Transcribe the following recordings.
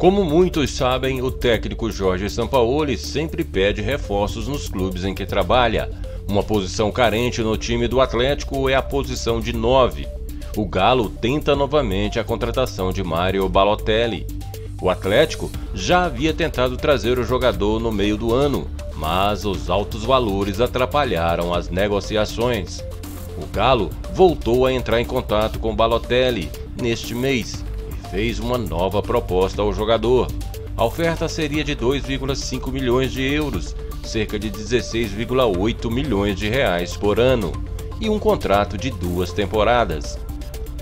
Como muitos sabem, o técnico Jorge Sampaoli sempre pede reforços nos clubes em que trabalha. Uma posição carente no time do Atlético é a posição de 9. O Galo tenta novamente a contratação de Mário Balotelli. O Atlético já havia tentado trazer o jogador no meio do ano, mas os altos valores atrapalharam as negociações. O Galo voltou a entrar em contato com Balotelli neste mês fez uma nova proposta ao jogador. A oferta seria de 2,5 milhões de euros, cerca de 16,8 milhões de reais por ano, e um contrato de duas temporadas.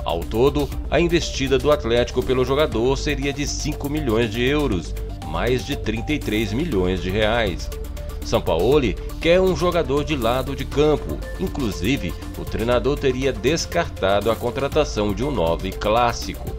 Ao todo, a investida do Atlético pelo jogador seria de 5 milhões de euros, mais de 33 milhões de reais. Sampaoli quer um jogador de lado de campo, inclusive o treinador teria descartado a contratação de um 9 clássico.